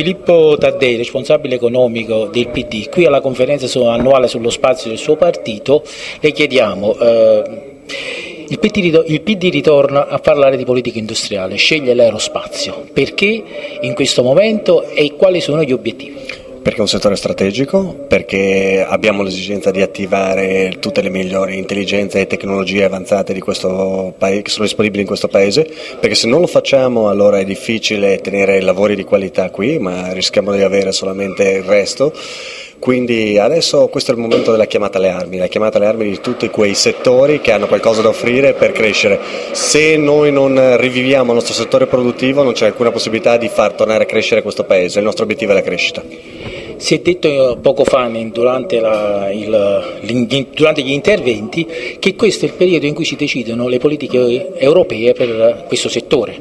Filippo Taddei, responsabile economico del PD, qui alla conferenza annuale sullo spazio del suo partito le chiediamo eh, il, PD, il PD ritorna a parlare di politica industriale, sceglie l'aerospazio, perché in questo momento e quali sono gli obiettivi? Perché è un settore strategico, perché abbiamo l'esigenza di attivare tutte le migliori intelligenze e tecnologie avanzate paese, che sono disponibili in questo paese, perché se non lo facciamo allora è difficile tenere lavori di qualità qui, ma rischiamo di avere solamente il resto. Quindi adesso questo è il momento della chiamata alle armi, la chiamata alle armi di tutti quei settori che hanno qualcosa da offrire per crescere. Se noi non riviviamo il nostro settore produttivo non c'è alcuna possibilità di far tornare a crescere questo paese, il nostro obiettivo è la crescita. Si è detto poco fa durante, la, il, durante, gli interventi che questo è il periodo in cui si decidono le politiche europee per questo settore.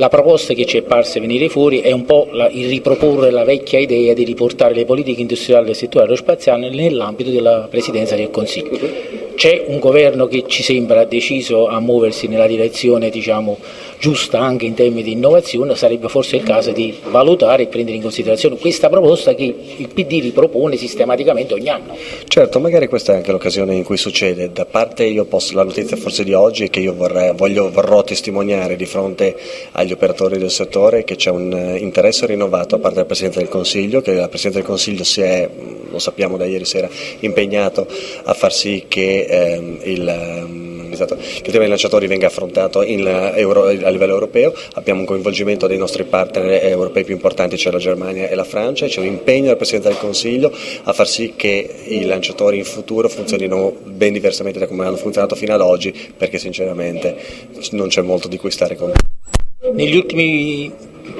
La proposta che ci è parsa venire fuori è un po' la, il riproporre la vecchia idea di riportare le politiche industriali del settore aerospaziale nell'ambito della Presidenza del Consiglio. C'è un governo che ci sembra deciso a muoversi nella direzione diciamo, giusta anche in termini di innovazione, sarebbe forse il caso di valutare e prendere in considerazione questa proposta che il PD ripropone sistematicamente ogni anno. Certo, magari questa è anche l'occasione in cui succede. Da parte io posso, la notizia forse di oggi è che io vorrei, voglio, vorrò testimoniare di fronte agli operatori del settore che c'è un eh, interesse rinnovato da parte del Presidente del Consiglio, che la Presidente del Consiglio si è, lo sappiamo da ieri sera, impegnato a far sì che ehm, il ehm, esatto, che il tema dei lanciatori venga affrontato eh, euro, a livello europeo, abbiamo un coinvolgimento dei nostri partner europei più importanti, cioè la Germania e la Francia, c'è un impegno del Presidente del Consiglio a far sì che i lanciatori in futuro funzionino ben diversamente da come hanno funzionato fino ad oggi, perché sinceramente non c'è molto di cui stare con. Negli ultimi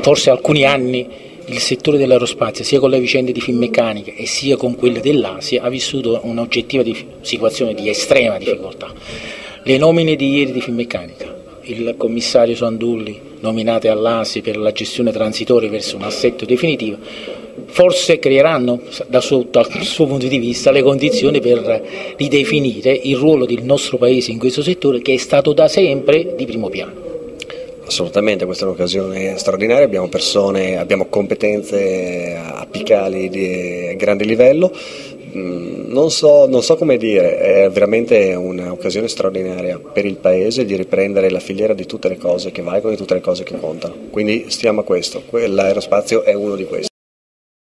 forse alcuni anni il settore dell'aerospazio, sia con le vicende di Finmeccanica e sia con quelle dell'Asia, ha vissuto un'oggettiva situazione di estrema difficoltà. Le nomine di ieri di Finmeccanica, il commissario Sandulli nominate all'ASI per la gestione transitoria verso un assetto definitivo, forse creeranno dal suo, dal suo, punto di vista le condizioni per ridefinire il ruolo del nostro Paese in questo settore che è stato da sempre di primo piano. Assolutamente, questa è un'occasione straordinaria, abbiamo persone, abbiamo competenze apicali di grande livello, Mm, non so, non so, come dire, è veramente un'occasione straordinaria per il Paese di riprendere la filiera di tutte le cose che valgono e tutte le cose che contano. Quindi stiamo a questo, l'aerospazio è uno di questi.